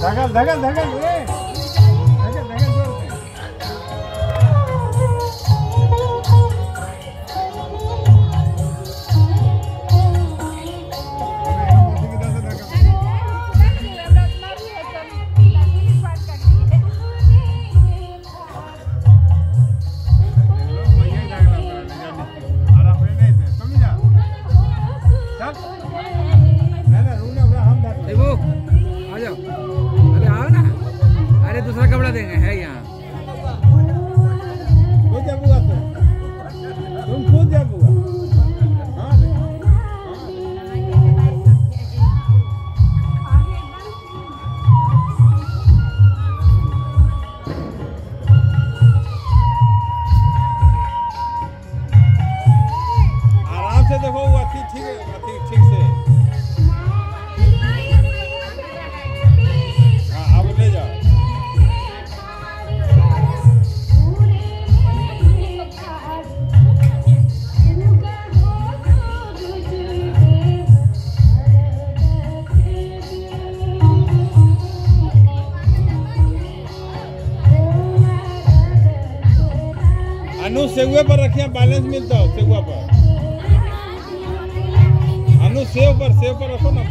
धगल धगल धगल ए। धगल धगल ज़ोर से देखो कपड़ा देंगे है अनु सेवे पर रखिए बैलेंस मिलता हो सेवा पर अनु सेव पर सेव पर रखो ना